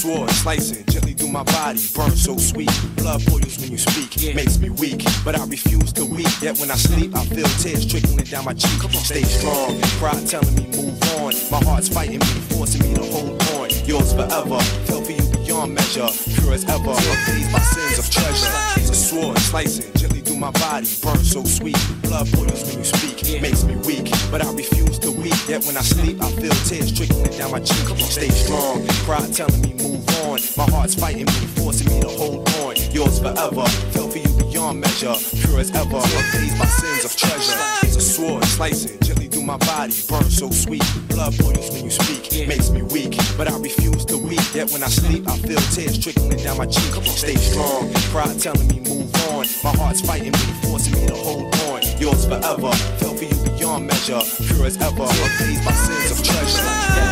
Sword slicing gently through my body, burn so sweet. Blood boils when you speak, makes me weak, but I refuse to weep. Yet when I sleep, I feel tears trickling down my cheek. Stay strong, pride telling me move on. My heart's fighting me, forcing me to hold on. Yours forever, fell for you beyond measure, pure as ever. Appease my sins of treasure. A sword slicing gently through my body, burn so sweet. Blood boils when you speak, makes me weak, but I refuse. Yet when I sleep, I feel tears trickling down my cheek. Stay strong, pride telling me move on. My heart's fighting me, forcing me to hold on. Yours forever, feel for you beyond measure, pure as ever. Appease my sins of treasure. It's a sword slicing gently through my body, burn so sweet. Blood boils when you speak, makes me weak, but I refuse to weep. Yet when I sleep, I feel tears trickling down my cheek. Stay strong, pride telling me move on. My heart's fighting me, forcing me to hold on. Yours forever, measure, pure as ever. Appease my sins of treasure.